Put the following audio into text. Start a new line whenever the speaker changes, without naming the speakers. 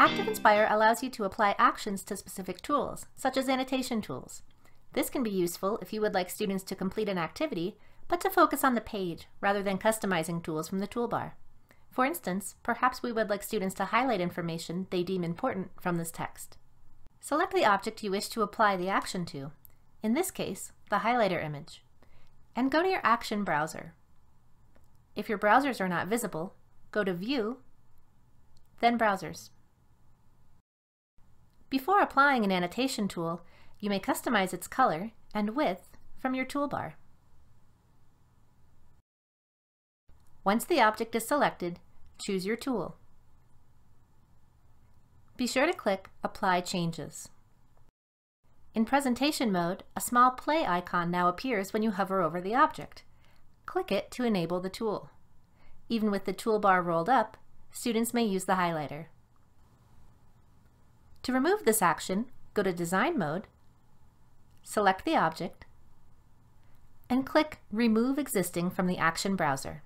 ActivInspire allows you to apply actions to specific tools, such as annotation tools. This can be useful if you would like students to complete an activity, but to focus on the page rather than customizing tools from the toolbar. For instance, perhaps we would like students to highlight information they deem important from this text. Select the object you wish to apply the action to, in this case, the highlighter image, and go to your Action browser. If your browsers are not visible, go to View, then Browsers. Before applying an annotation tool, you may customize its color and width from your toolbar. Once the object is selected, choose your tool. Be sure to click Apply Changes. In presentation mode, a small play icon now appears when you hover over the object. Click it to enable the tool. Even with the toolbar rolled up, students may use the highlighter. To remove this action, go to Design Mode, select the object, and click Remove Existing from the Action browser.